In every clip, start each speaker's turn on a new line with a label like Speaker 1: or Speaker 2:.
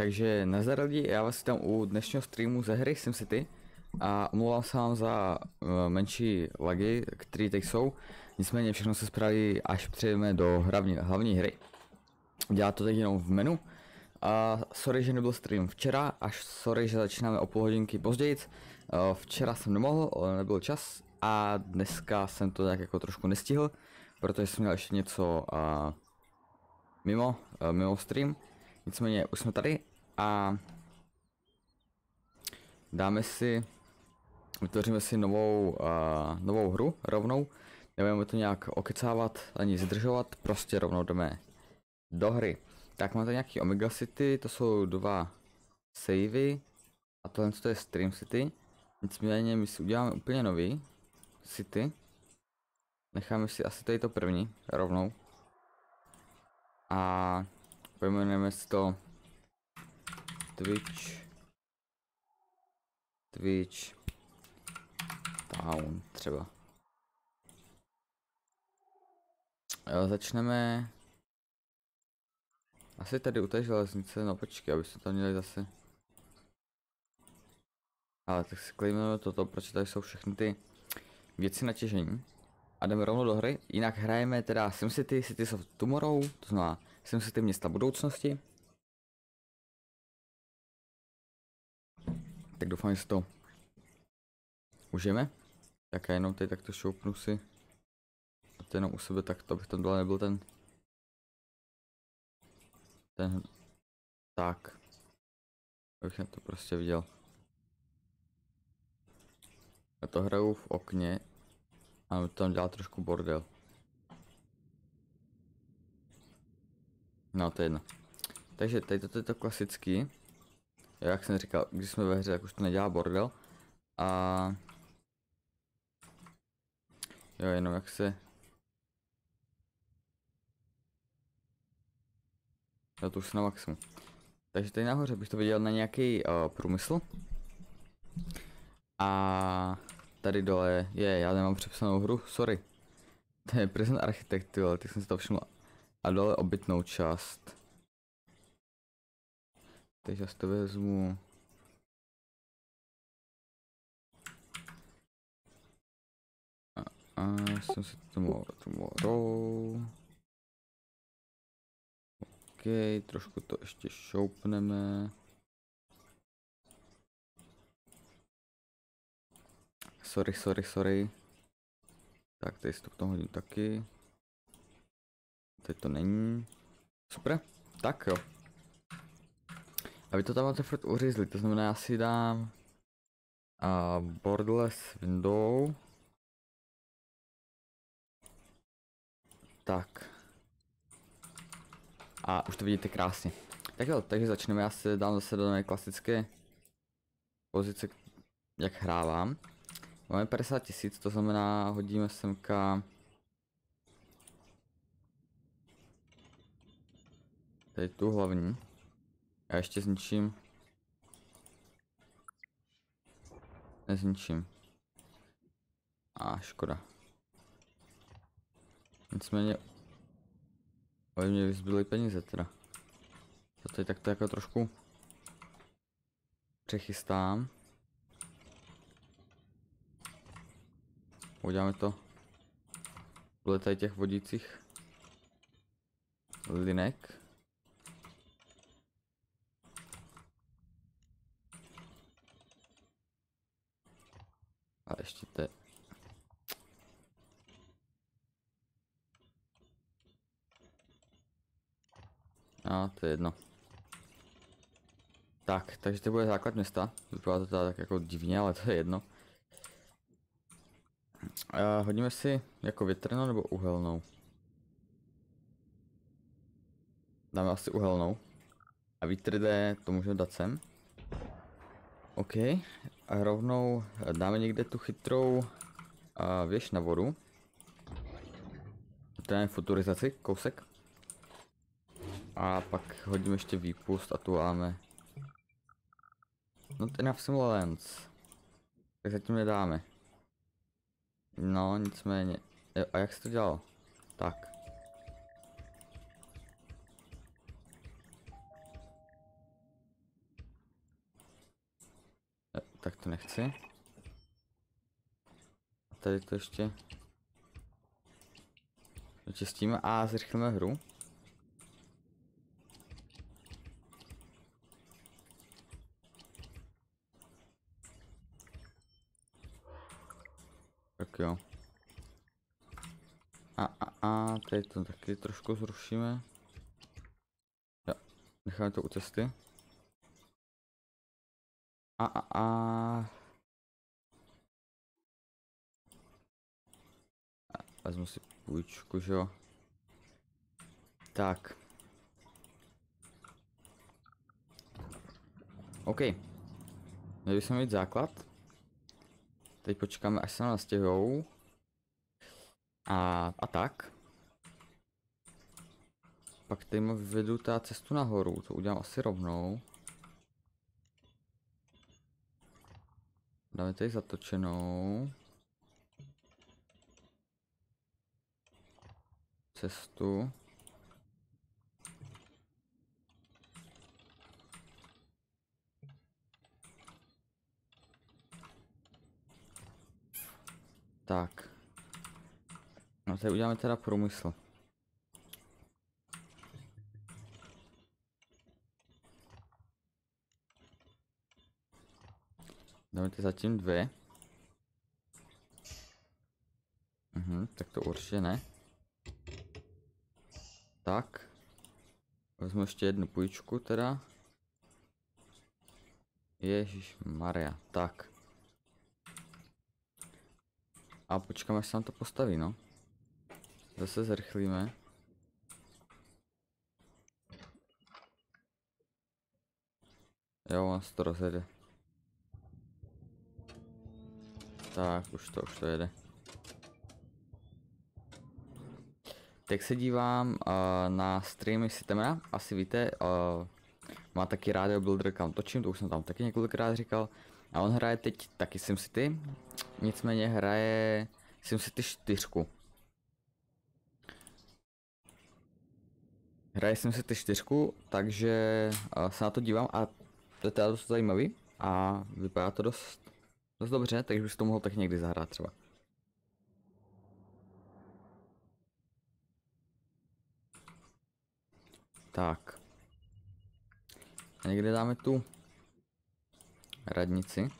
Speaker 1: Takže nazdar lidi, já vás tam u dnešního streamu ze hry SimCity a omlouvám se vám za uh, menší lagy, které teď jsou. Nicméně všechno se spraví, až přejdeme do hlavní, hlavní hry. Dělá to teď jenom v menu. A sorry, že nebyl stream včera, až sorry, že začínáme o půl hodinky později. Uh, včera jsem nemohl, nebyl čas a dneska jsem to tak jako trošku nestihl, protože jsem měl ještě něco uh, mimo, mimo stream. Nicméně už jsme tady a dáme si, vytvoříme si novou, uh, novou hru rovnou. Nebudeme to nějak okecávat ani zdržovat, prostě rovnou jdeme do hry. Tak máte nějaký Omega City, to jsou dva savey a tohle to je Stream City. Nicméně my si uděláme úplně nový City. Necháme si asi tady to první rovnou. A pojmenujeme si to Twitch Twitch Town třeba. Jo, začneme asi tady u té železnice, no počkej, aby jsme tam měli zase. Ale tak si klejmeme toto, protože tady jsou všechny ty věci na těžení. A jdeme rovnou do hry, jinak hrajeme teda SimCity, Cities of Tomorrow, to znamená SimCity města budoucnosti. Tak doufám, že to užijeme. Tak já jenom tady takto šoupnu si. A to jenom u sebe, tak to bych tam dole nebyl ten ten... Tak. Abych to prostě viděl. Já to hraju v okně. A tam dělá trošku bordel. No to je jedno. Takže tady toto je to klasický. Jak jsem říkal, když jsme ve hře, tak už to nedělá bordel. A... Jo, jenom jak se Jo, to už na maximum. Takže tady nahoře bych to viděl na nějaký uh, průmysl. A tady dole je, já nemám přepsanou hru, sorry. To je Prison Architect, ale ty jsem si to všiml. A dole obytnou část. Takže já si to vezmu. A, a jsem si tomu roll. OK, trošku to ještě šoupneme. Sorry, sorry, sorry. Tak, tady si to tomu hodím taky. Teď to není. Super, tak jo. A vy to tam máte furt uřízli, to znamená já si dám a borderless window. Tak. A už to vidíte krásně. Tak jo, takže začneme, já se dám zase do mé klasické pozice, jak hrávám. Máme 50 tisíc, to znamená, hodíme semka tady tu hlavní. Já ještě zničím. Nezničím. A škoda. Nicméně ale mě vyzbyly peníze teda. To teď tak to jako trošku přechystám. Uděláme to podle tady těch vodících linek. A ještě to No, to je jedno. Tak, takže to bude základ města. Vypadá to tak jako divně, ale to je jedno. A hodíme si jako větrnou nebo uhelnou? Dáme asi uhelnou. A vítr jde, to můžeme dát sem. OK. A rovnou dáme někde tu chytrou a věž na vodu. To je futurizaci, kousek. A pak hodíme ještě výpust a tu máme. No ten Simulance. Tak zatím nedáme. No, nicméně. A jak se to dělalo? Tak. tak to nechci. A tady to ještě dočistíme a zrychlíme hru. Tak jo. A, a, a, tady to taky trošku zrušíme. Jo, necháme to u cesty. A, a, a. vezmu si půjčku, že jo. Tak. OK. Měli bychom mít základ. Teď počkáme, až se nastěhujou. A, a tak. Pak tady vyvedu ta cestu nahoru, to udělám asi rovnou. Dáme tady zatočenou. Cestu. Tak. No tady uděláme teda průmysl. Dáme ty zatím dvě. Mhm, tak to určitě ne. Tak. Vezmu ještě jednu půjčku teda. Ježíš Maria, tak. A počkáme, až se nám to postaví, no. Zase zrychlíme. Jo, on se to rozjede. Tak, už to, už to jede. Tak se dívám uh, na streamy Sitemra, asi víte, uh, má taky Radio Builder, kam točím, to už jsem tam taky několikrát říkal. A on hraje teď taky SimCity, nicméně hraje SimCity 4. Hraje SimCity 4, takže uh, se na to dívám a to je teda dost zajímavý a vypadá to dost, dost dobře, takže bych to mohl tak někdy zahrát třeba. Tak. A někde dáme tu radnici.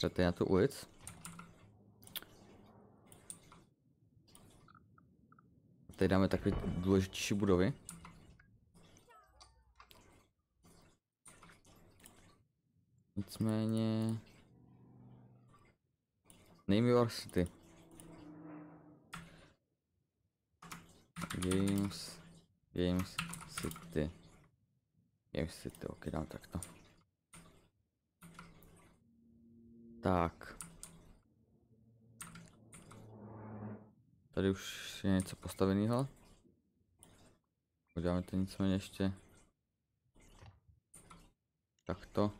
Speaker 1: Tady na tu ulic. Tady dáme takové důležitější budovy. Nicméně... Name your city. Games, Games City. Games City, ok, dám takto. Tak. Tady už je něco postaveného. Uděláme to nicméně ještě takto.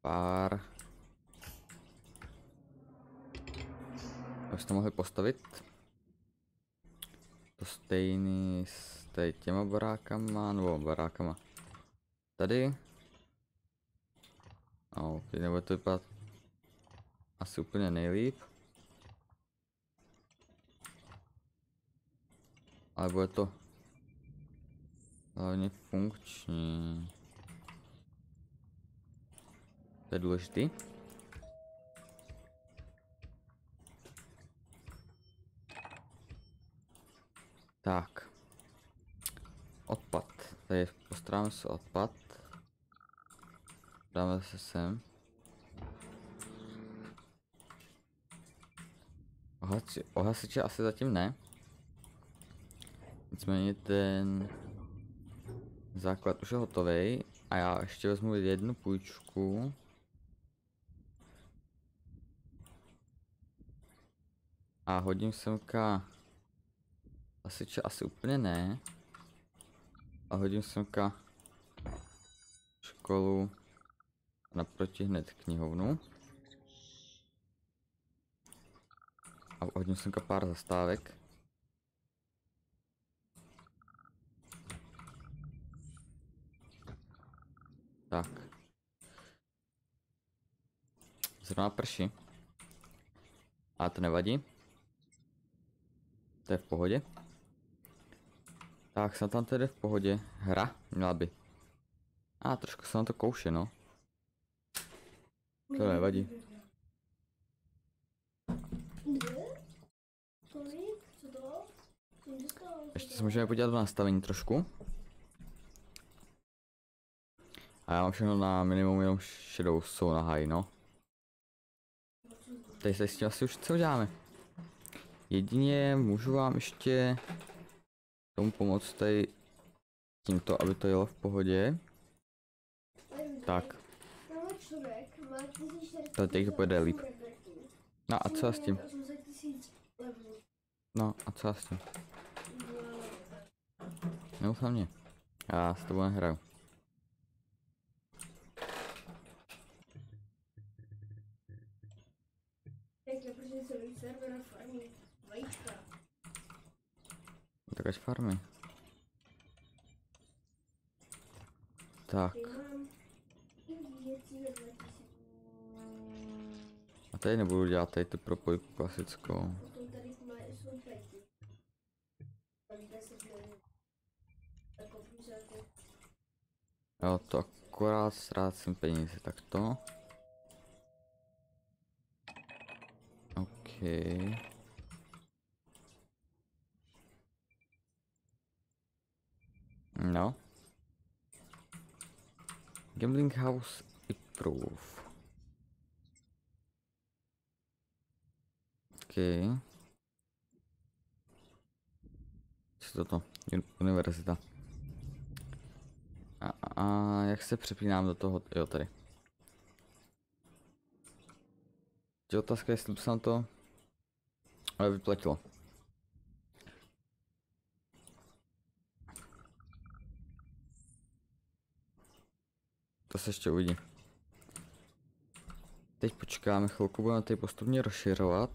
Speaker 1: Pár. Už to mohli postavit to stejný s těma barákama, nebo barákama. Tady. A ok, nebo to vypadat asi úplně nejlíp. Ale bude to hlavně funkční. To je důležitý. Tak. Odpad. Tady postaráme se odpad. Dáme se sem. Ohasiče, ohasiče asi zatím ne. Nicméně ten základ už je hotový a já ještě vezmu jednu půjčku. A hodím semka asi, či, asi úplně ne. A hodím semka školu naproti hned knihovnu. A hodím semka pár zastávek. Tak. Zrovna prší. A to nevadí. To je v pohodě. Tak, jsem tam tedy v pohodě. Hra měla by. A trošku se na to kouše, no. To nevadí. Ještě se můžeme podívat do nastavení trošku. A já mám všechno na minimum, jenom šedou jsou na high, no. Tady se s tím asi už co uděláme. Jedině můžu vám ještě tomu pomoct tady tímto, aby to jelo v pohodě. Tak, To to pojede líp. no a co s tím?
Speaker 2: 800 tisíc levelů.
Speaker 1: No a co s tím? Neufám mě. Já s tebou nehraju. Tak ať farmy. Tak,
Speaker 2: tady
Speaker 1: nebudu dělat tady tu propojku klasickou.
Speaker 2: Potom tady má, jsou pety. Tady 10 milionů. Tak koupím se
Speaker 1: Jo, to akorát ztrácím peníze, tak to. OK. No. Gambling House Improve. OK. Co je toto? Uni- Univerzita. A, a jak se přepínám do toho, jo tady. Je otázka, jestli nám to ale vyplatilo. To se ještě uvidí. Teď počkáme chvilku, budeme tady postupně rozšiřovat.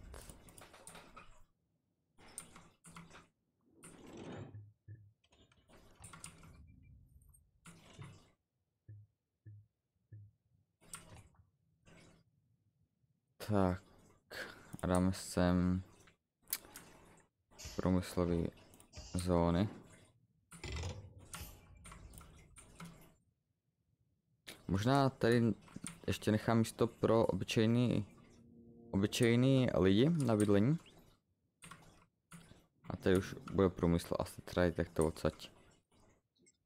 Speaker 1: Tak, a dáme sem průmyslové zóny. Možná tady ještě nechám místo pro obyčejný, obyčejný lidi na bydlení. A tady už bude průmysl asi třeba i takto odsaď.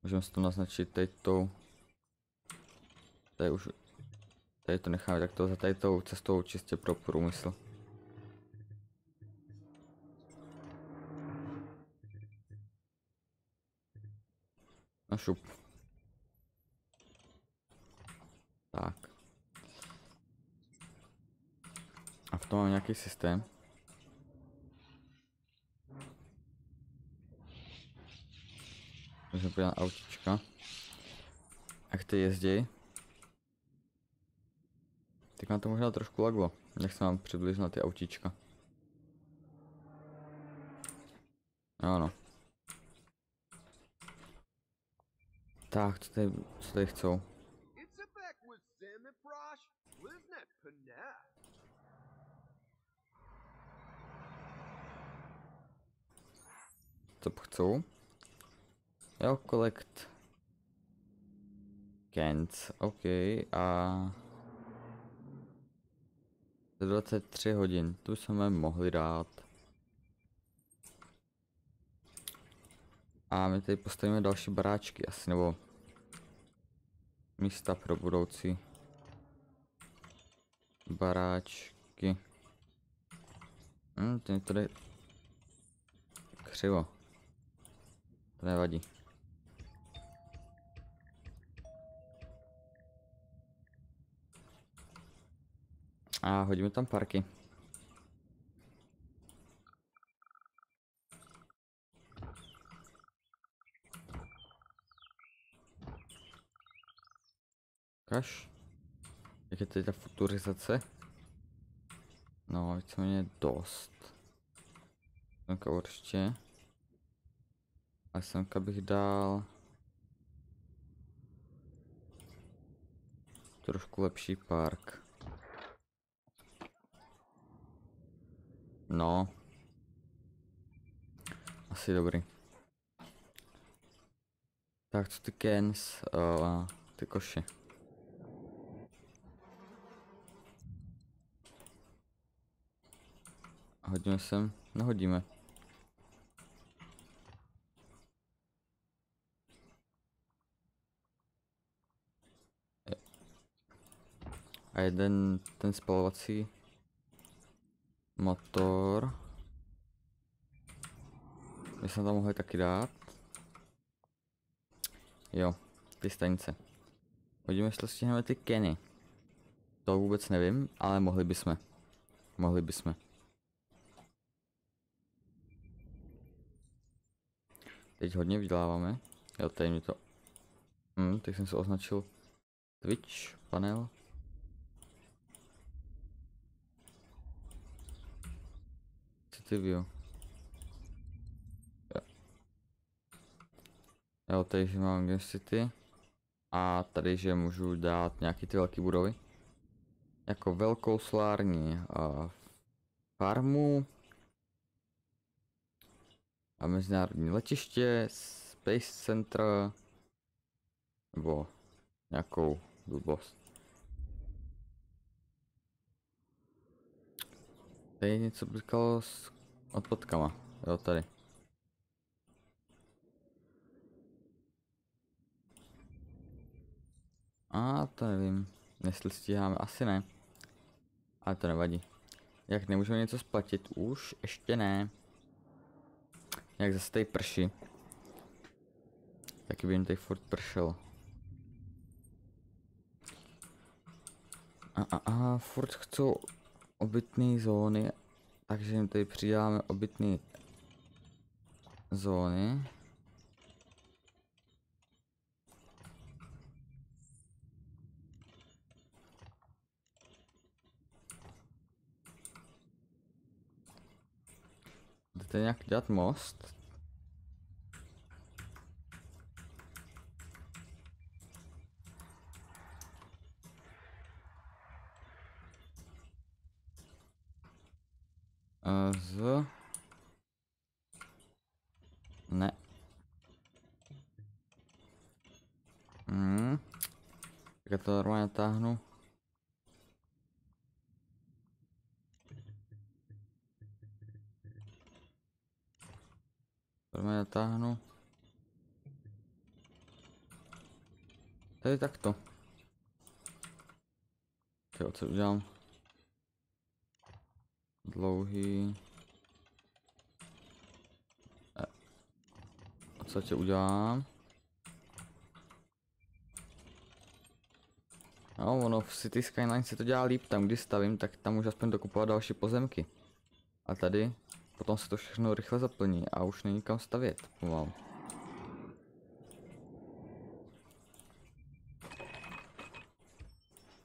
Speaker 1: Můžeme si to naznačit tady tou. Tady už Tady to necháme takto za tady tou cestou čistě pro průmysl. No šup. Tak. A v tom mám nějaký systém. Podívat na autička. Jak ty jezdí? Tak nám to možná trošku laglo. Jak se mám přiblížit na ty autíčka. Ano. Tak, co tady, co tady chcou? Co chcou? Jo, collect. Cans, OK, a... Za 23 hodin, tu jsme mohli dát. A my tady postavíme další baráčky asi, nebo místa pro budoucí baráčky. Hm, je tady křivo. To nevadí. A hodíme tam parky. Kaž. Jak je tady ta futurizace? No, víceméně dost. Semka určitě. A semka bych dal... trošku lepší park. No. Asi dobrý. Tak co ty Kens, uh, ty koši. Hodíme sem, nehodíme. A jeden ten spalovací motor. My jsme tam mohli taky dát. Jo, ty stanice. Hodíme, jestli stihneme ty Kenny. To vůbec nevím, ale mohli bychom. Mohli bychom. Teď hodně vyděláváme. Jo, tady mi to... Hm, teď jsem se označil Twitch panel. View. Jo. Jo, tady že mám Game City. A tady, že můžu dát nějaký ty velké budovy. Jako velkou solární uh, farmu. A mezinárodní letiště, Space Center. Nebo nějakou blbost. Tady něco blíkalo s odpadkama. Jo, tady. A to nevím, jestli stíháme, asi ne. Ale to nevadí. Jak nemůžeme něco splatit? Už ještě ne. Jak zase tady prší. Taky by jim tady furt pršelo. A, a, a furt chcou obytné zóny, takže jim tady přidáme obytné zóny. Jdete nějak dělat most? Z... Ne. Hmm. Tak to normálně táhnu. Normálně táhnu. Tady takto. Jo, co udělám? Dlouhý. E. A co tě udělám? No, ono v City Skyline se to dělá líp, tam když stavím, tak tam už aspoň dokupovat další pozemky. A tady potom se to všechno rychle zaplní a už není kam stavět pomalu.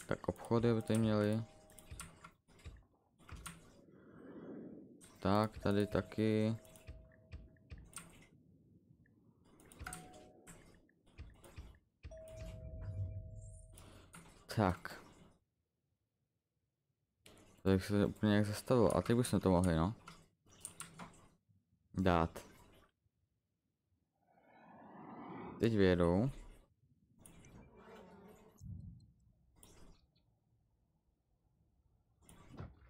Speaker 1: Tak obchody by tady měli. Tak, tady taky. Tak. Tak se úplně jak zastavilo. A teď bychom to mohli, no. Dát. Teď vědou.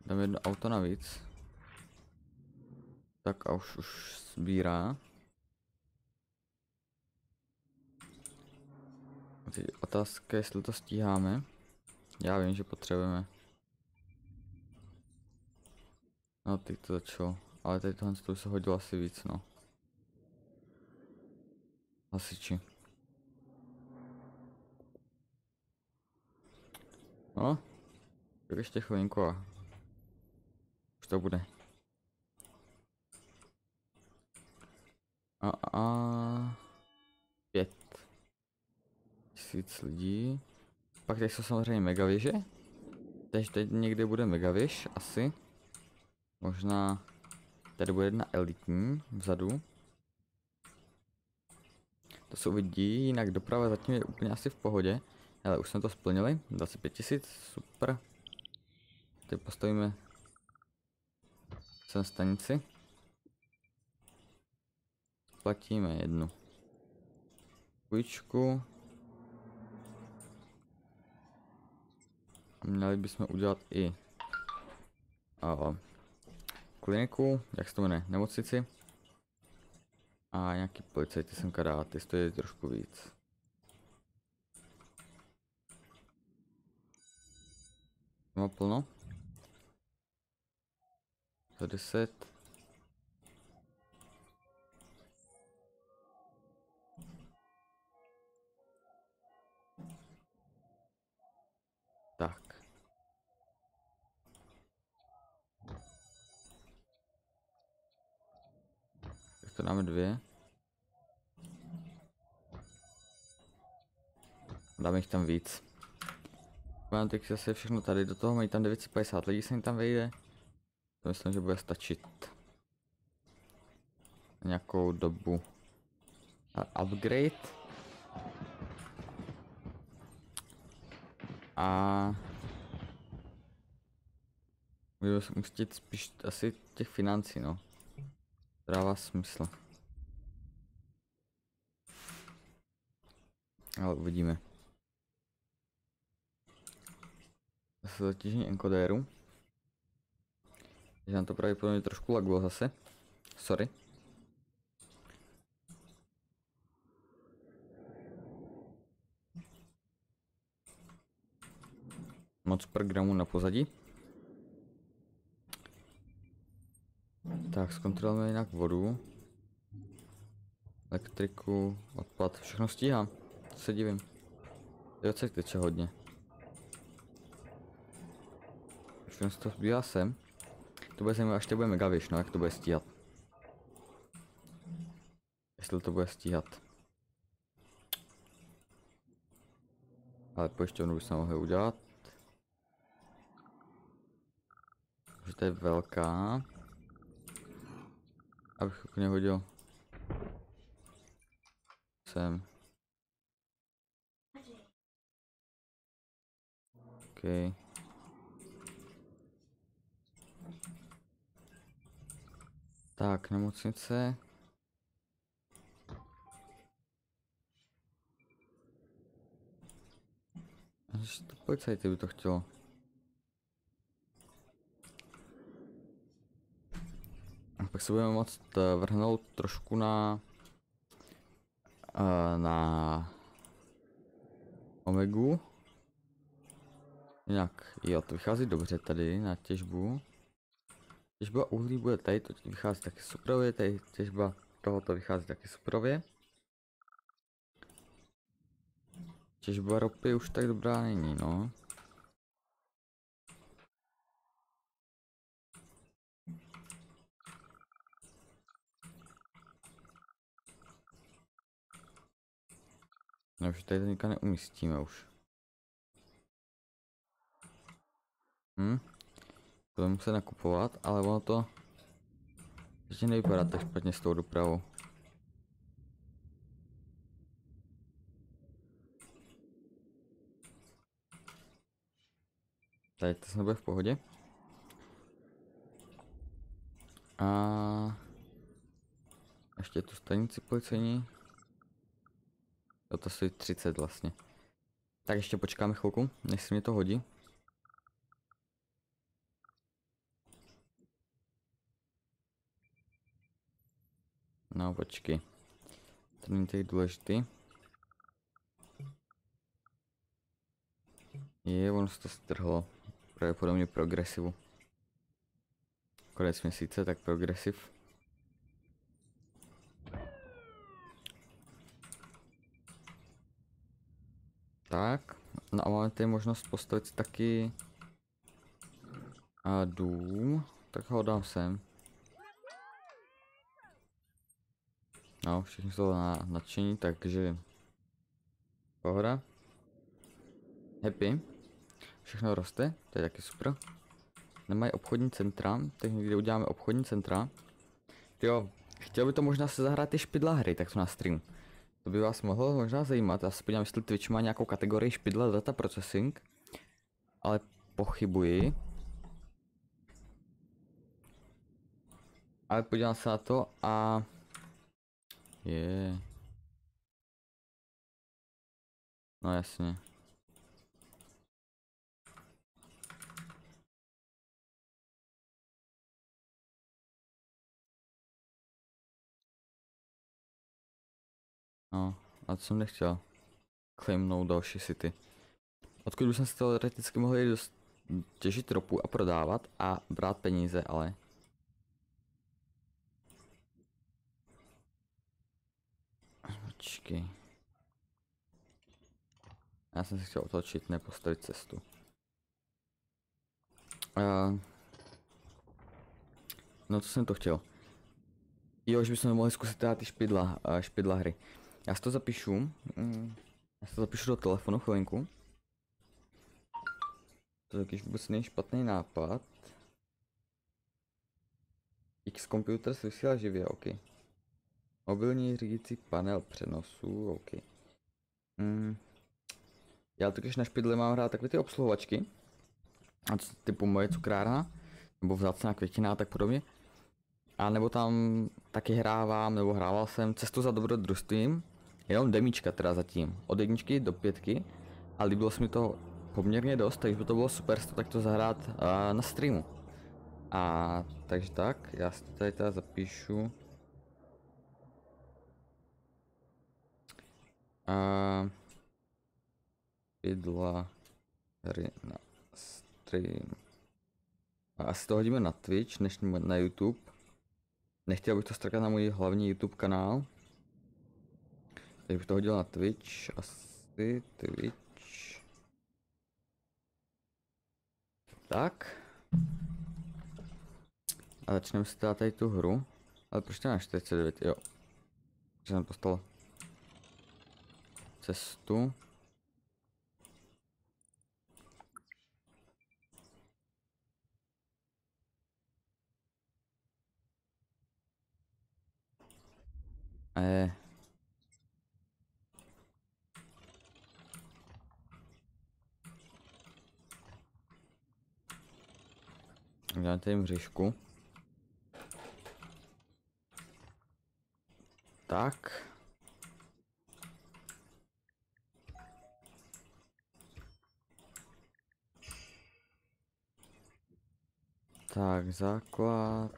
Speaker 1: Dám jedno auto navíc. Tak a už, už sbírá. A teď otázka, jestli to stíháme. Já vím, že potřebujeme. No, teď to začalo. Ale tady tohle to se hodilo asi víc, no. Hasiči. No. Tak ještě chvilinku a už to bude. A, a pět tisíc lidí. Pak tady jsou samozřejmě megavěže. Takže teď někde bude megavěž, asi. Možná tady bude jedna elitní vzadu. To se uvidí, jinak doprava zatím je úplně asi v pohodě. Hele, už jsme to splnili, 25 tisíc, super. Teď postavíme sem stanici. Platíme jednu půjčku. Měli bychom udělat i a, kliniku, jak se to jmenuje, nemocnici. A nějaký policajty sem dát, ty stojí trošku víc. Má plno? Za 10. Dáme dvě. Dáme jich tam víc. Mám teď zase všechno tady, do toho mají tam 950 lidí se jim tam vejde. To myslím, že bude stačit. Nějakou dobu. A upgrade. A... Budu se spíš asi těch financí, no. Dává smysl. Ale uvidíme. Zase zatížení enkodéru. Že nám to pravděpodobně trošku laglo zase. Sorry. moc per gramu na pozadí. Tak, zkontrolujeme jinak vodu. Elektriku, odpad, všechno stíhám. To se divím. Jo, co teče hodně. Všechno toho zbývá sem. To bude zajímavé, až to bude mega no, jak to bude stíhat. Jestli to bude stíhat. Ale pojišťovnu bychom mohli udělat. že to je velká. Abych úplně hodil. Sem. OK. Tak, nemocnice. Až to policajty by to chtělo. pak se budeme moct eh, vrhnout trošku na eh, na Omegu. Jinak, jo, to vychází dobře tady na těžbu. Těžba uhlí bude tady, to vychází taky suprově, tady těžba tohoto vychází taky suprově. Těžba ropy už tak dobrá není, no. No už tady to nikam neumístíme už. Hm? To budeme muset nakupovat, ale ono to ještě nevypadá tak špatně s tou dopravou. Tady to se nebude v pohodě. A ještě tu stanici policejní. Jo, to stojí 30 vlastně. Tak ještě počkáme chvilku, než se mi to hodí. No počkej. To není teď důležitý. Je, ono se to strhlo. Pravděpodobně progresivu. Konec měsíce, tak progresiv. Tak, no a máme tady možnost postavit taky a dům, tak ho dám sem. No, všichni jsou na nadšení, takže pohoda. Happy. Všechno roste, to je taky super. Nemají obchodní centra, tak někdy uděláme obchodní centra. Jo, chtěl by to možná se zahrát ty špidla hry, tak to na streamu. To by vás mohlo možná zajímat. Já se podívám, jestli Twitch má nějakou kategorii špidla data processing. Ale pochybuji. Ale podívám se na to a... Je. No jasně. No, a to jsem nechtěl. Claimnout další city. Odkud bych se teoreticky mohl jít těžit ropu a prodávat a brát peníze, ale... Počkej. Já jsem si chtěl otočit, nepostavit cestu. Uh, no to jsem to chtěl. Jo, že bychom mohli zkusit ty špidla, uh, špidla hry. Já si to zapíšu. Mm, já si to zapíšu do telefonu chvilinku. To taky vůbec není špatný nápad. X computer se vysílá živě, OK. Mobilní řídící panel přenosu, OK. Mm. Já totiž na špidle mám hrát takové ty obsluhovačky. A typu moje cukrárna, nebo vzácná květina a tak podobně. A nebo tam taky hrávám, nebo hrával jsem cestu za dobrodružstvím. Jenom demíčka teda zatím. Od jedničky do pětky. A líbilo se mi to poměrně dost, takže by to bylo super to takto zahrát uh, na streamu. A takže tak, já si to tady teda zapíšu. Uh, Pidla hry na stream. A asi to hodíme na Twitch, než na YouTube. Nechtěl bych to strkat na můj hlavní YouTube kanál. Takže bych to hodil na Twitch, asi Twitch. Tak. A začneme si tady tu hru. Ale proč to na 49, jo. Že jsem postal cestu. Eh. Uděláme tady mřížku. Tak. Tak, základ.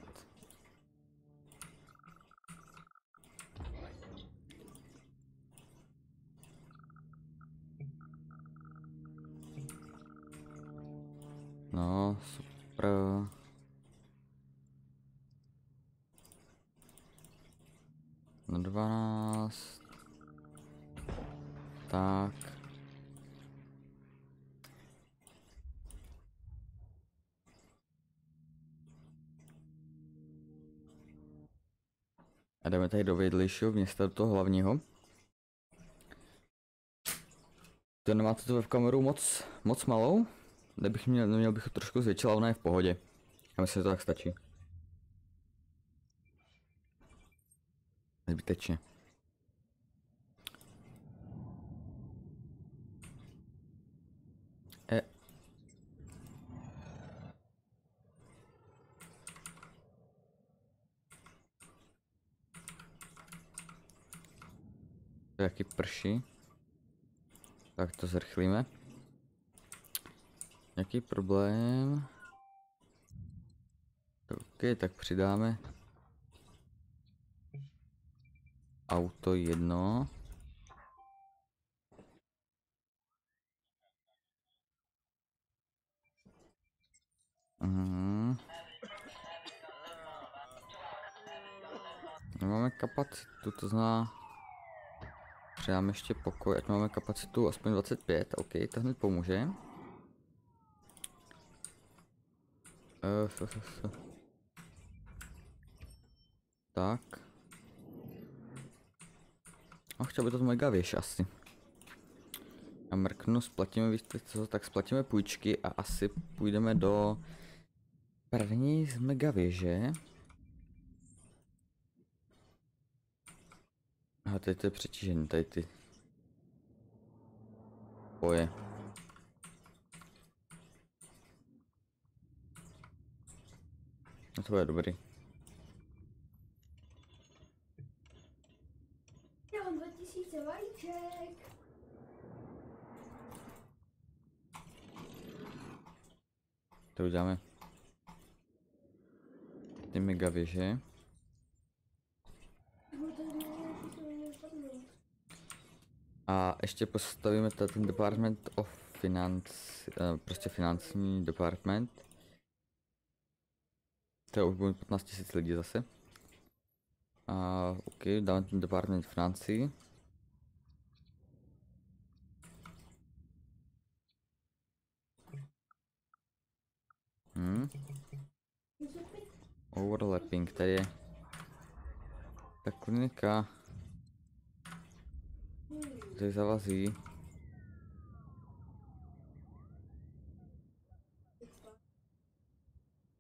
Speaker 1: No, super. Na 12. Tak. A jdeme tady do vedlejšího města, do toho hlavního. To nemáte to webkameru moc, moc malou? Kdybych měl, měl bych to trošku zvětšila, ona je v pohodě. Já myslím, že to tak stačí. Zbytečně. E. To jaký prší. Tak to zrychlíme. Jaký problém? OK, tak přidáme auto jedno. Mhm. Nemáme kapacitu, to zná. Přidáme ještě pokoj, ať máme kapacitu aspoň 25, OK, to hned pomůže. Uh, f, f, f. Tak. A chtěl by to mega věž asi. A mrknu, splatíme, víte co, tak splatíme půjčky a asi půjdeme do první z mega věže. Aha, tady to je přetížení, tady ty. Boje. No to bude dobrý.
Speaker 2: Já mám 2000 vajíček.
Speaker 1: To uděláme. Ty mega věže.
Speaker 2: No to je nějaký, to mě padnout.
Speaker 1: A ještě postavíme tady ten department of finance, eh, prostě finanční department. To už bude 15 000 lidí zase. A ok, dáme ten department financí. Hmm. Overlapping, tady je ta klinika, tady zavazí.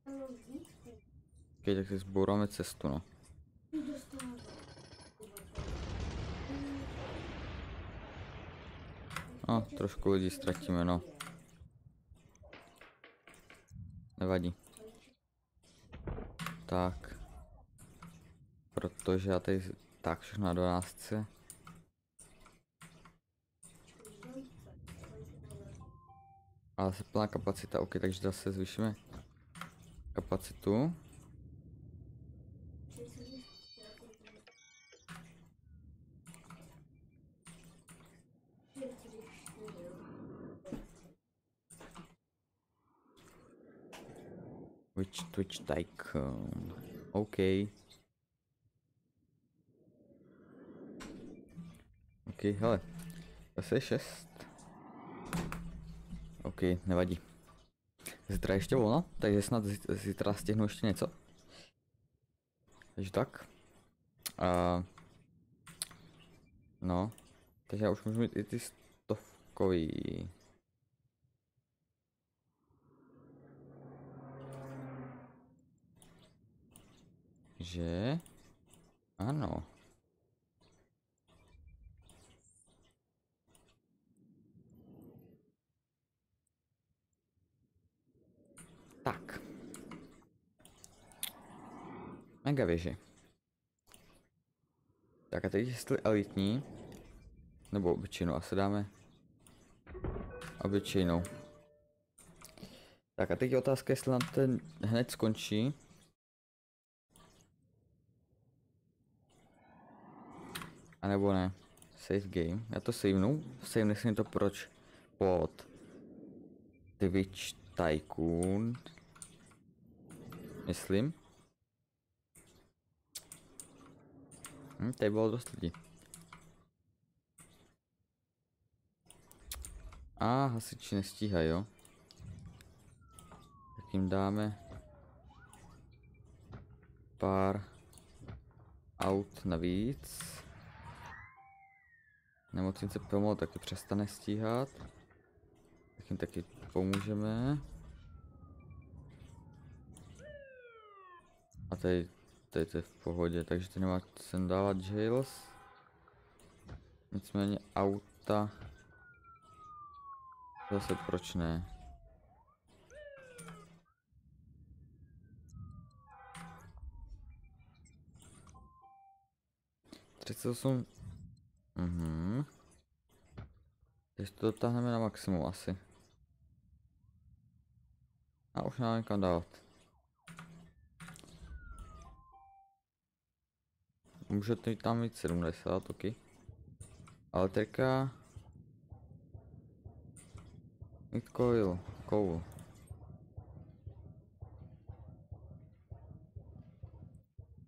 Speaker 2: tam mám dítku.
Speaker 1: Ok, tak si zbouráme cestu, no. A, trošku lidí ztratíme, no. Nevadí. Tak. Protože já tady tak všechno na 12. Ale se plná kapacita, ok, takže zase zvýšíme kapacitu. Which Twitch Tycoon. OK. OK, hele. Zase je 6. OK, nevadí. Zítra ještě volno, takže snad zí- zítra stihnu ještě něco. Takže tak. A... No. Takže já už můžu mít i ty stovkový. Že? Ano. Tak. Mega věže. Tak a teď jestli elitní, nebo obyčejnou, asi dáme obyčejnou. Tak a teď je otázka, jestli nám ten hned skončí. A nebo ne. Save game. Já to savenu. Savenu si to proč pod Twitch Tycoon. Myslím. Hm, tady bylo dost lidí. A hasiči nestíhají, jo. Tak jim dáme pár aut navíc. Nemocnice pomalu taky přestane stíhat. Tak jim taky pomůžeme. A tady, tady to je v pohodě, takže to nemá sem dávat jails. Nicméně auta. Zase proč ne? Třicet osm. Mhm. Teď to dotáhneme na maximum asi. A už nám kam dávat. Můžete mít tam mít 70, ok. Elektrika. Mít coil, coil.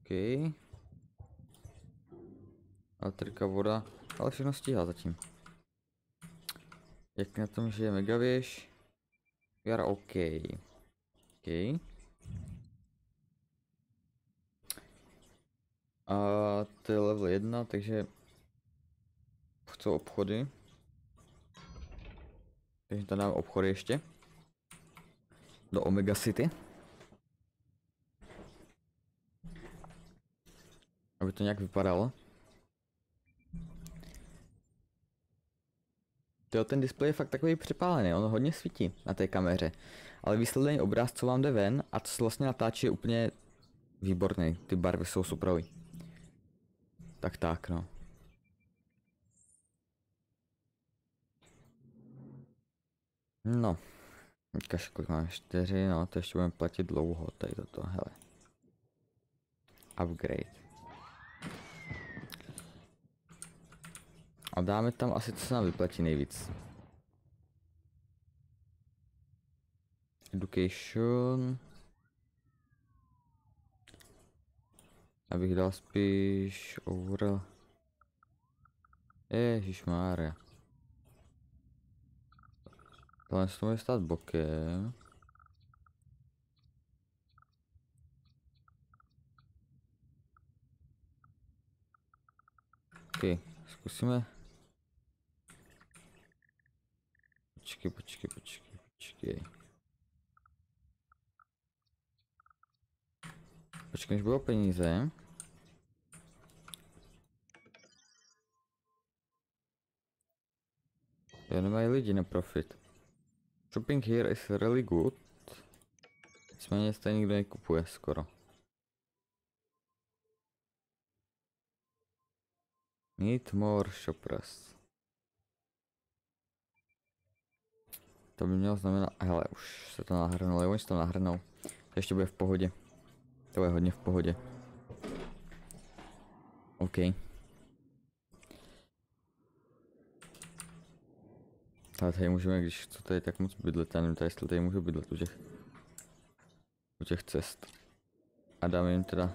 Speaker 1: OK. Elektrika, voda, ale všechno stíhá zatím. Jak na tom, že je megavěž? We are OK. OK. A to je level 1, takže chcou obchody. Takže tam nám obchody ještě. Do Omega City. Aby to nějak vypadalo. Jo, ten displej je fakt takový přepálený, on hodně svítí na té kameře. Ale výsledný obraz, co vám jde ven a co se vlastně natáčí, je úplně výborný. Ty barvy jsou super. Tak tak, no. No. Teďka kolik máme? 4, no to ještě budeme platit dlouho, tady toto, hele. Upgrade. A dáme tam asi, co se nám vyplatí nejvíc. Education. Abych dal spíš overall. Ježišmária. Tohle se může stát bokem. Ok, zkusíme. Počkej, počkej, počkej, počkej. Počkej, než budou peníze. Jo, nemají lidi na profit. Shopping here is really good. Nicméně stejně nikdo nekupuje skoro. Need more shoppers. To by mělo znamenat, hele, už se to nahrnulo, oni se to nahrnou. To ještě bude v pohodě. To je hodně v pohodě. OK. Ale tady můžeme, když co tady tak moc bydlet, já nevím tady, jestli tady můžu bydlet u těch, u těch cest. A dáme jim teda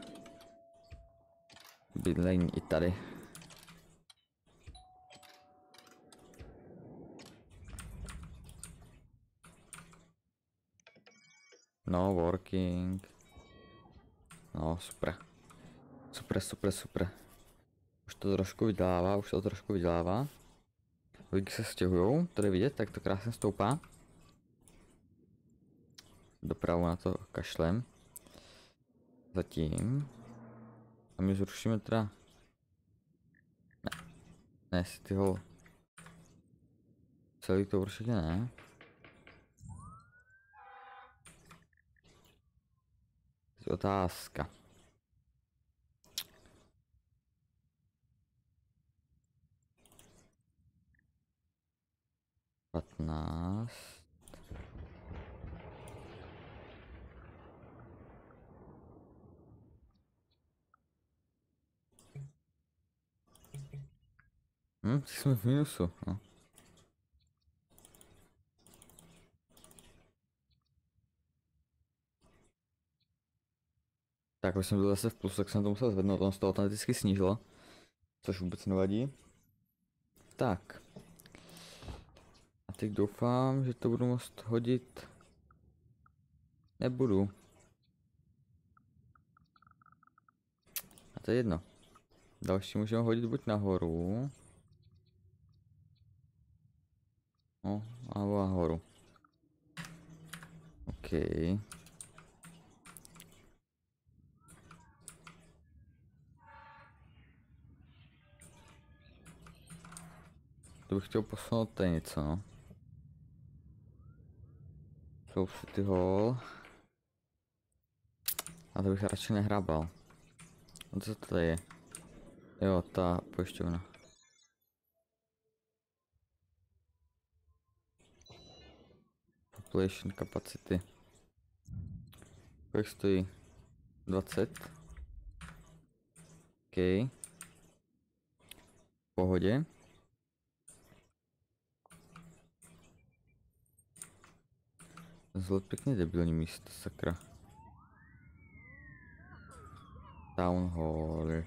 Speaker 1: bydlení i tady. No, working. No, super. Super, super, super. Už to trošku vydělává, už to trošku vydělává. Lidi se stěhují, tady vidět, tak to krásně stoupá. Dopravu na to kašlem. Zatím. A my zrušíme teda... Ne. Ne, City Hall. Celý to určitě ne. Otázka. Patnáct. Hm, jsme v minusu, no. Tak, už jsem byl zase v plusu, tak jsem to musel zvednout, on se to automaticky snížilo. Což vůbec nevadí. Tak. A teď doufám, že to budu moct hodit. Nebudu. A to je jedno. Další můžeme hodit buď nahoru. No, alebo nahoru. OK. Bych chtěl posunout tady něco, no. Jsou City Hall. A to bych radši nehrábal. A co to tady je? Jo, ta pojišťovna. Population capacity. Kolik stojí? 20. OK. V pohodě. Zle pěkně debilní místo, sakra. Town Hall.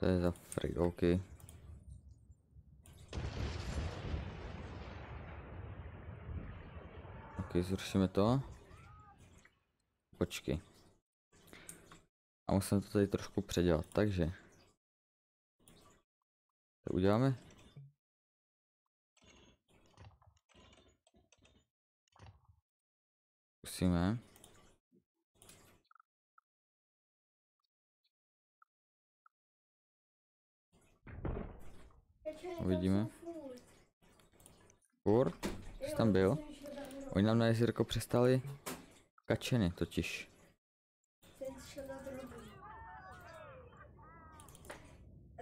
Speaker 1: To je za frig, OK. Ok, zrušíme to. Počkej. A musím to tady trošku předělat, takže. To uděláme Zkusíme. Uvidíme. Furt? Jsi tam byl? Oni nám na jezírko přestali kačeny totiž.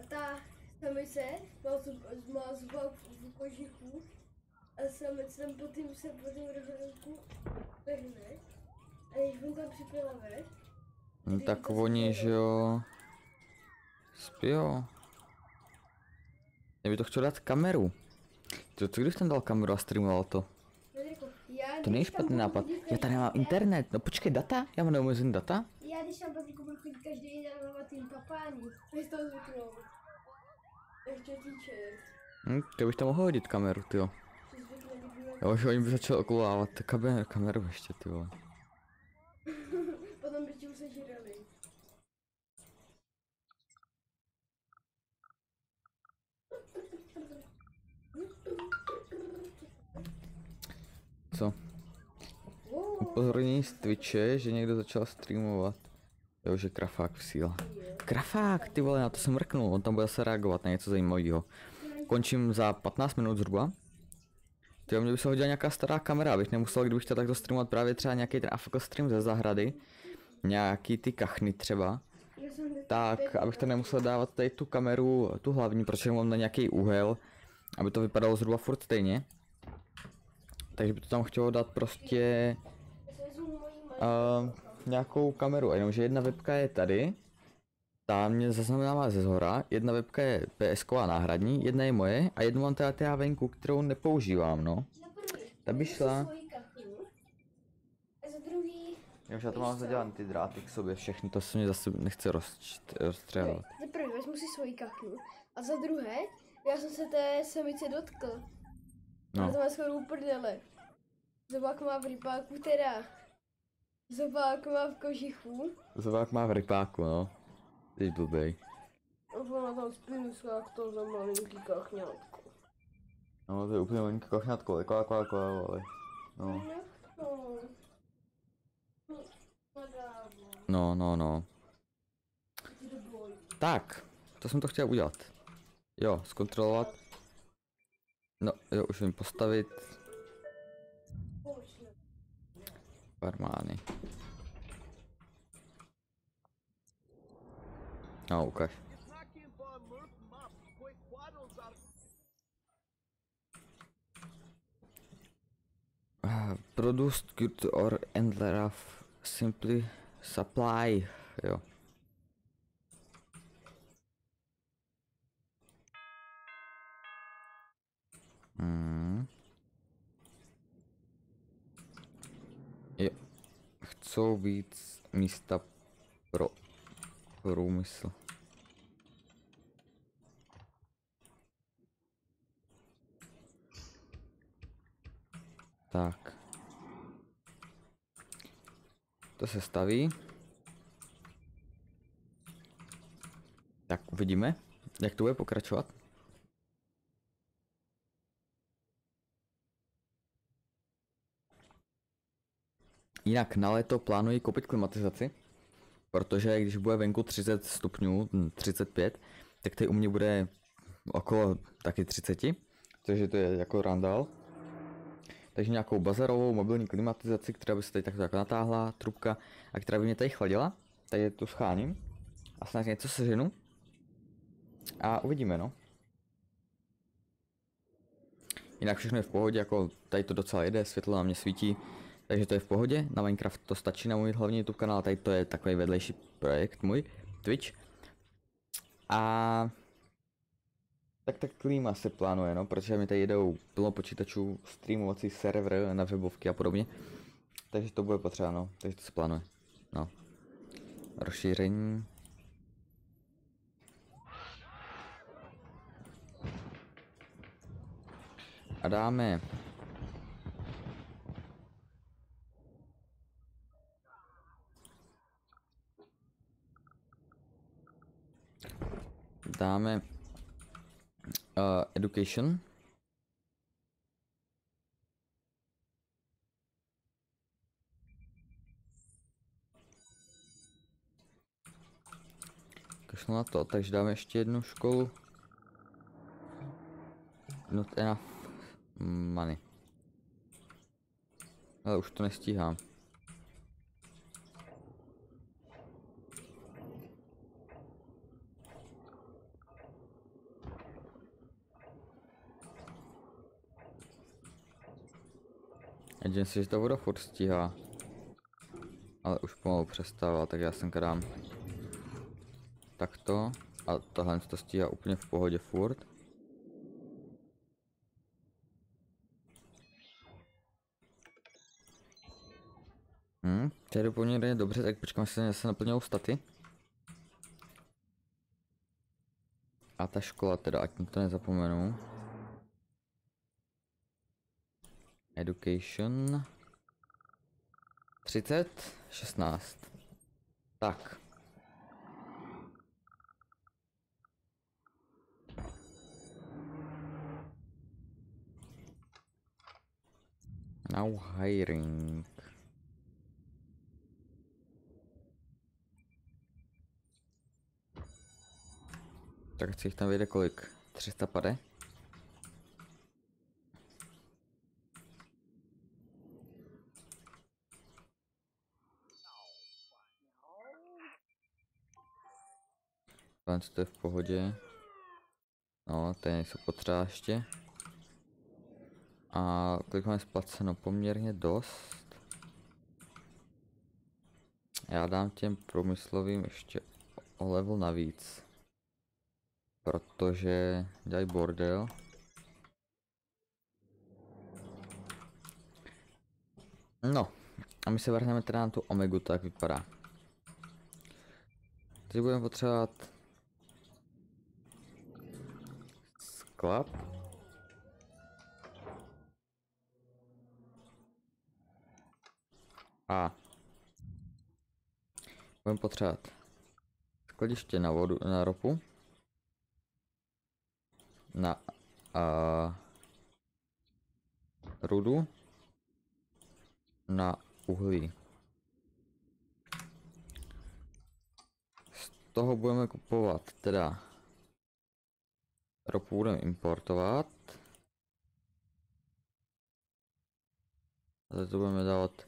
Speaker 2: Ta samice má, zub, má v kožichu a samice tam po tím se po tím rohlíku vrhne. A když on tam připlave,
Speaker 1: No tak oni, že jo... Spio. Já by to chtěl dát kameru. To, co když tam dal kameru a streamoval to?
Speaker 2: Federico, já
Speaker 1: To není špatný nápad. Já tady mám internet. No počkej, data? Já mám neomezený data?
Speaker 2: Já když tam Patriku budu chodit každý den na tým papání, než to zvyknout. Ještě týče,
Speaker 1: Hm, to bych tam mohl hodit kameru, tyjo. Jo, že oni by začali okulávat kameru, kameru ještě, ty vole.
Speaker 2: Potom by ti už sežrali.
Speaker 1: Co? Upozornění z Twitche, že někdo začal streamovat. Jo, že Krafák vysílá. Krafák, ty vole, na to jsem mrknul, on tam bude se reagovat na něco zajímavého. Končím za 15 minut zhruba. Ty mě by se hodila nějaká stará kamera, abych nemusel, kdybych chtěl takto streamovat právě třeba nějaký ten AFK stream ze zahrady. Nějaký ty kachny třeba. Tak, abych to nemusel dávat tady tu kameru, tu hlavní, protože mám na nějaký úhel, aby to vypadalo zhruba furt stejně. Takže by to tam chtělo dát prostě uh, nějakou kameru, jenomže jedna webka je tady, ta mě zaznamenává ze zhora, jedna webka je PSK a náhradní, jedna je moje a jednu mám teda já venku, kterou nepoužívám, no. Ta by šla.
Speaker 2: svoji kachnu. A za druhý,
Speaker 1: Já už já to mám
Speaker 2: co?
Speaker 1: zadělaný ty dráty k sobě, všechny, to se mě zase nechce rozstřelovat.
Speaker 2: za prvý vezmu si svoji kachnu. A za druhé, já jsem se té samice dotkl. No. A
Speaker 1: No,
Speaker 2: to má skoro uprdele. Zobák má v rypáku teda. Zobák má v kožichu.
Speaker 1: zobák má v rypáku, no. Ty blbej.
Speaker 2: Ona tam spinu jak to za malinký kachňátko.
Speaker 1: No, to je úplně malinké kochňatko, jako, jako, jako, ale. No.
Speaker 2: No.
Speaker 1: No, no, no.
Speaker 2: Boju.
Speaker 1: Tak, to jsem to chtěl udělat. Jo, zkontrolovat. No, jo, už vím postavit farmány.
Speaker 3: Quadros out.
Speaker 1: Uh, produced good or endler of simply supply. Jo. Hmm. Jo. Chcou víc místa pro průmysl. Tak. To se staví. Tak uvidíme, jak to bude pokračovat. Jinak na léto plánuji koupit klimatizaci, protože když bude venku 30 stupňů, hm, 35, tak tady u mě bude okolo taky 30, takže to je jako randál. Takže nějakou bazarovou mobilní klimatizaci, která by se tady takto jako natáhla, trubka, a která by mě tady chladila. Tady tu scháním. A snad něco seženu. A uvidíme, no. Jinak všechno je v pohodě, jako tady to docela jede, světlo na mě svítí, takže to je v pohodě. Na Minecraft to stačí na můj hlavní YouTube kanál, tady to je takový vedlejší projekt můj, Twitch. A tak tak klíma se plánuje, no, protože mi tady jedou plno počítačů, streamovací server na webovky a podobně. Takže to bude potřeba, no, takže to se plánuje. No. Rozšíření. A dáme dáme uh, education. Kašlu na to, takže dáme ještě jednu školu. not enough money. Ale už to nestíhám. Jedin si, že to voda furt stíhá. Ale už pomalu přestává, tak já jsem dám takto. A tohle to stíhá úplně v pohodě furt. Hm, to je poměrně dobře, tak počkám, až se zase naplňou staty. A ta škola teda, ať to nezapomenu. Education. 30, 16. Tak. Now hiring. Tak si jich tam vyjde kolik? 300 pade? Tohle to je v pohodě. No, tady nejsou potřeba ještě. A kolik máme splaceno? Poměrně dost. Já dám těm průmyslovým ještě o level navíc. Protože dělají bordel. No, a my se vrhneme teda na tu omegu, tak vypadá. Teď budeme potřebovat sklad. A budeme potřebovat skladiště na vodu, na ropu. Na a, rudu. Na uhlí. Z toho budeme kupovat teda ropu budeme importovat. A to budeme dávat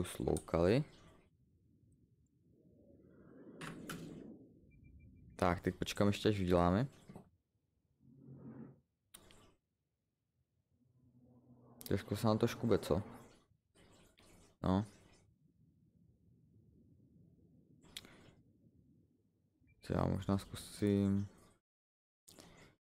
Speaker 1: use locally. Tak, teď počkám ještě až uděláme. Trošku se nám to škube, co? No. Já možná zkusím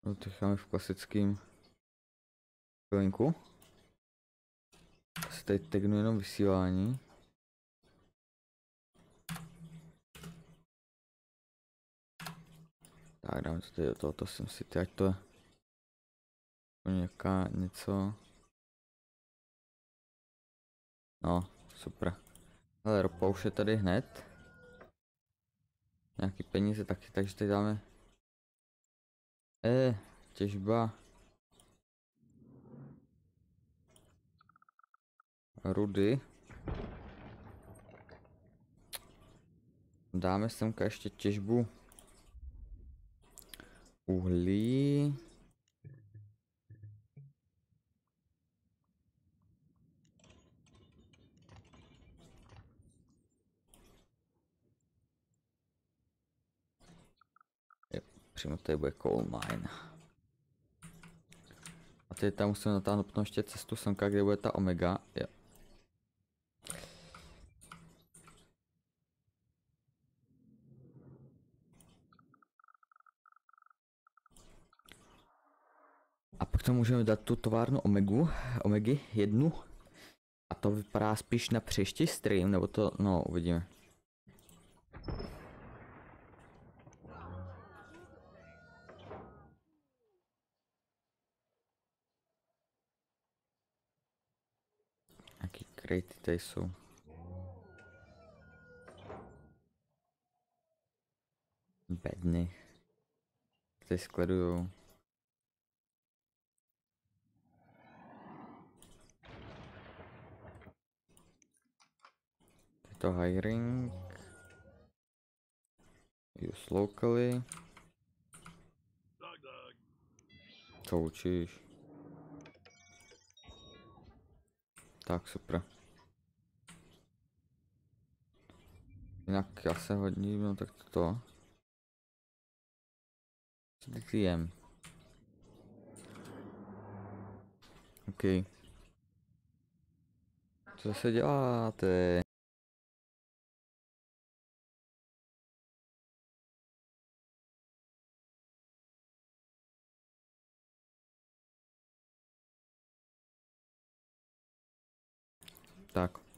Speaker 1: si ty klasik. No, teď v klasickém chvilinku. Asi tady tagnu jenom vysílání. Tak dáme to tady do tohoto SimCity, ať to je nějaká něco. No, super. Ale ropa už je tady hned. Nějaký peníze taky, takže tady dáme E, těžba. Rudy. Dáme semka ještě těžbu uhlí. Přímo tady bude coal mine. A teď tam musíme natáhnout potom ještě cestu semka, kde bude ta omega. Jo. A pak to můžeme dát tu továrnu omegu, omegy jednu. A to vypadá spíš na příští stream, nebo to, no uvidíme. Krejty tady jsou. Bedny. Tady skladujou. To hiring. Use locally. Co učíš? Tak, super. Jinak já se hodím, no tak to. Co ty jem? OK. Co se děláte? Tak.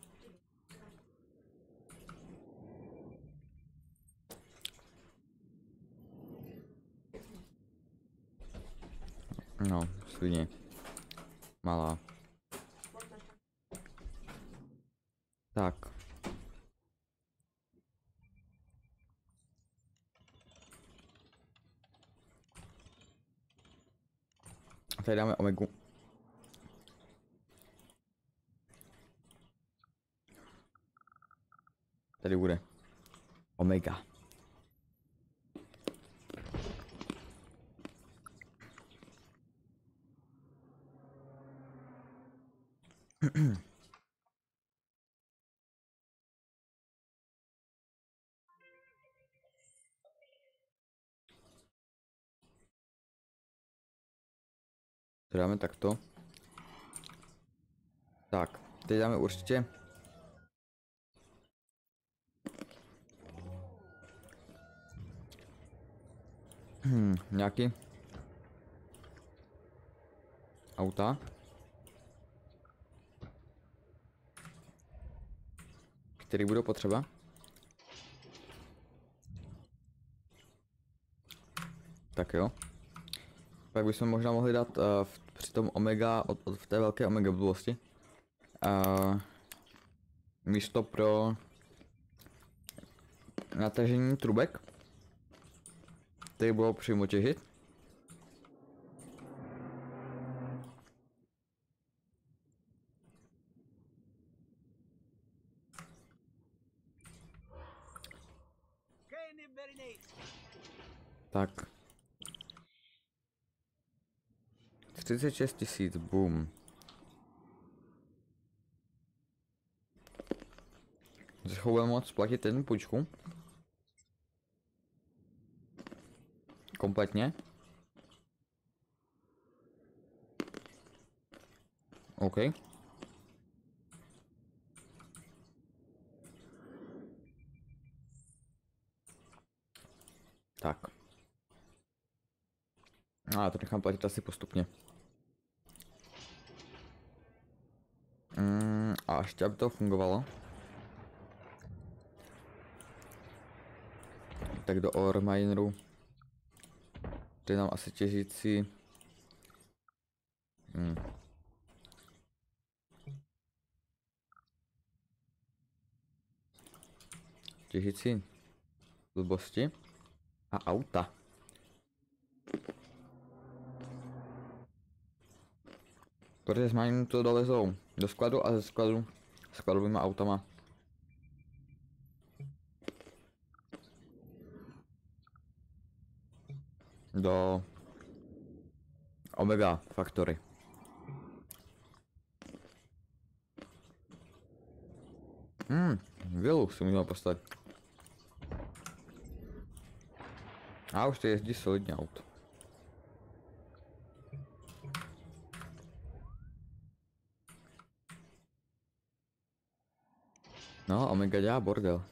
Speaker 1: No, svině. Malá. Tak. A tady dáme omegu. Tady bude. Omega. To dáme takto. Tak, teď dáme určitě Hmm, nějaký auta. Který budou potřeba. Tak jo. Pak bychom možná mohli dát uh, v, při tom omega, od, od, v té velké omega blbosti, uh, místo pro natažení trubek, který budou přímo těžit. Tak. 36 tisíc, boom. Zachou moc platit jednu půjčku. Kompletně. OK. Tak. A to nechám platit asi postupně. Mm, ještě aby to fungovalo. Tak do ore mineru. Tady nám asi těžící. Hmm. Těžící blbosti a auta. Protože z mine to dolezou do skladu a ze skladu skladovými autama. Do Omega Factory. Hmm, vilu si měl postavit. A už to jezdí solidně auto. No, Omega dělá bordel.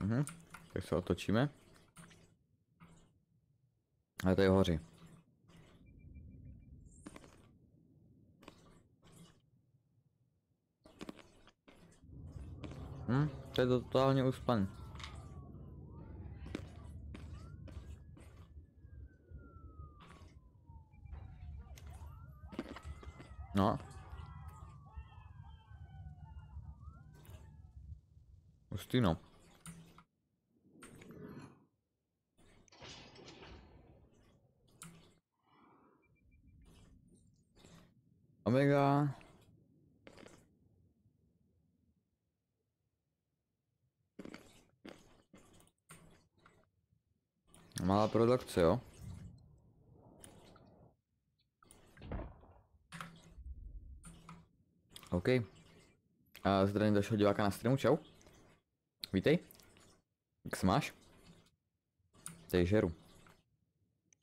Speaker 1: Mhm, tak se otočíme. A tady hoří. Hm, To je totálně uspaný. No. Hustý no. Omega. Malá produkce, jo? OK. A zdravím dalšího diváka na streamu, čau. Vítej. Jak se máš? Tady žeru.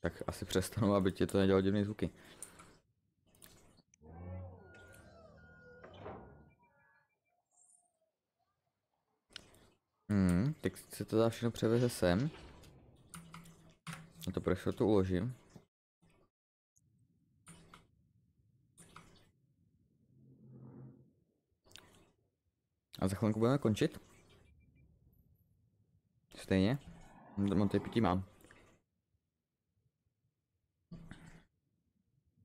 Speaker 1: Tak asi přestanu, aby ti to nedělalo divné zvuky. Hmm, tak se to dá všechno převeze sem. A to proč to uložím? A za chvilku budeme končit. Stejně. Mám tady pití mám.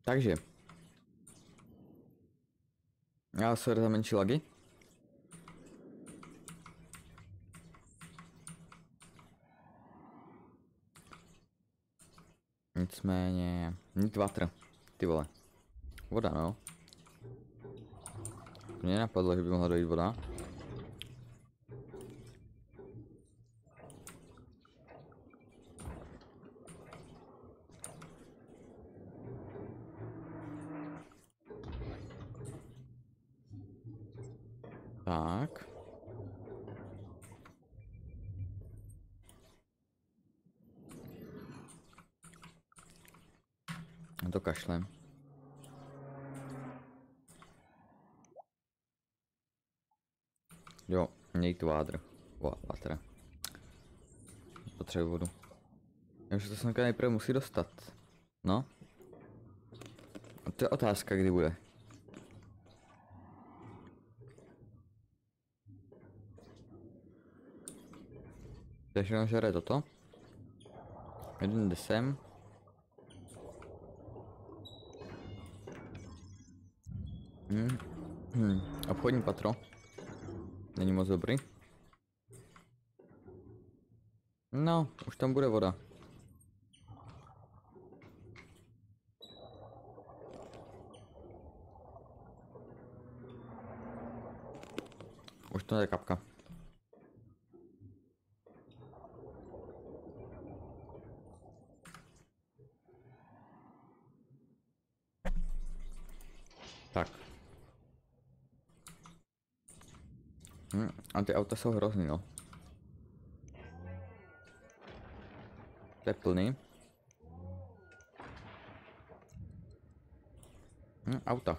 Speaker 1: Takže. Já se za menší lagy. Nicméně, need water, ty vole. Voda, no. Mně napadlo, že by mohla dojít voda. Tak. Na to kašlem. Jo, need water. Wa- Water. Potřebuji vodu. Já už to semka nejprve musí dostat. No. A to je otázka, kdy bude. Takže on žere toto. Jeden jde sem. Hmm. Hmm. Obchodní patro. Není moc dobrý. No, už tam bude voda. Už to je kapka. Tak. Hm, a ty auta jsou hrozný, no. To je plný. Hm, auta.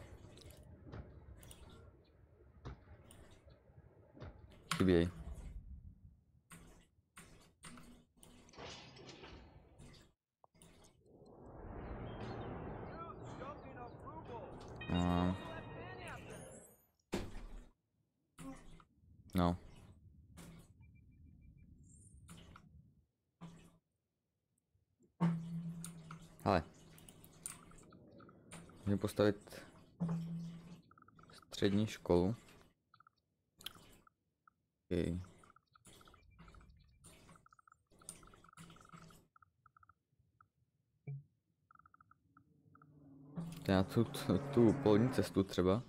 Speaker 1: Chybějí.
Speaker 3: Dumping approval.
Speaker 1: A... No. Ale. Můžeme postavit střední školu. Okay. Já tu, tu, tu polní cestu třeba.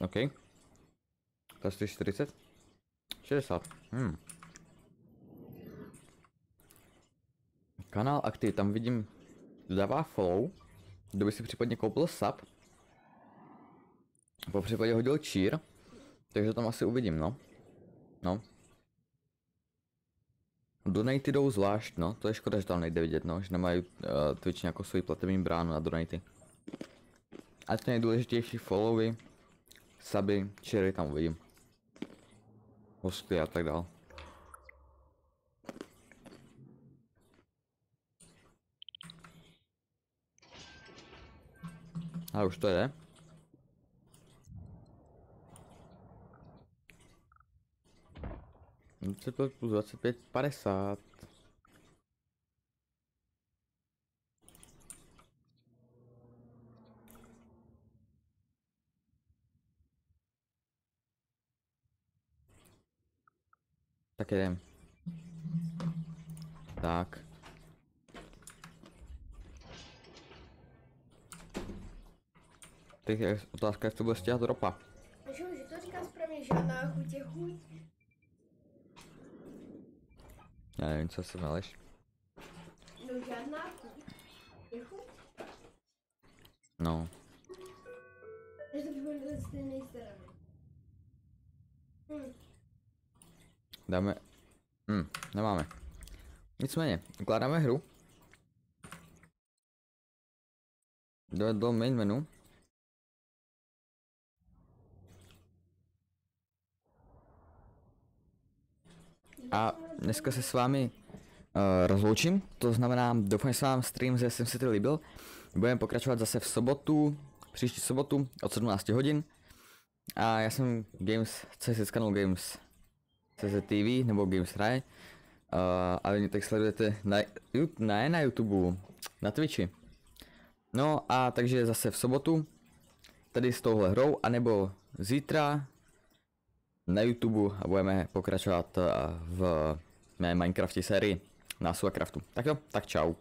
Speaker 1: OK. To je 40? 60. Hmm. Kanál aktiv, tam vidím, dává follow, kdo by si případně koupil sub. Po případě hodil cheer, takže tam asi uvidím, no. No. Donaty jdou zvlášť, no, to je škoda, že tam nejde vidět, no, že nemají uh, Twitch nějakou svoji platební bránu na donaty. A to nejdůležitější followy, suby, cheery tam uvidím hosty a tak dál. A už to je. Dvacet to plus dvacet pět padesát. Tak jdem. Tak. Teď je otázka, jak to bude stěhat ropa.
Speaker 2: Takže že to říká správně, žádná chuť je chuť.
Speaker 1: Já nevím, co se meleš.
Speaker 2: No žádná chuť je chuť.
Speaker 1: No.
Speaker 2: Takže to bude ten stejný. Hm.
Speaker 1: Dáme... Hm, nemáme. Nicméně, ukládáme hru. Do, do main menu. A dneska se s vámi uh, rozloučím, to znamená, doufám, že se vám stream ze SimCity líbil. Budeme pokračovat zase v sobotu, příští sobotu od 17 hodin. A já jsem Games, CZ kanál Games CZ TV nebo Games Hraje. Uh, a vy mě tak sledujete na, ne na YouTube, na Twitchi. No a takže zase v sobotu, tady s touhle hrou, anebo zítra na YouTube a budeme pokračovat uh, v mé Minecrafti sérii na Craftu. Tak jo, tak čau.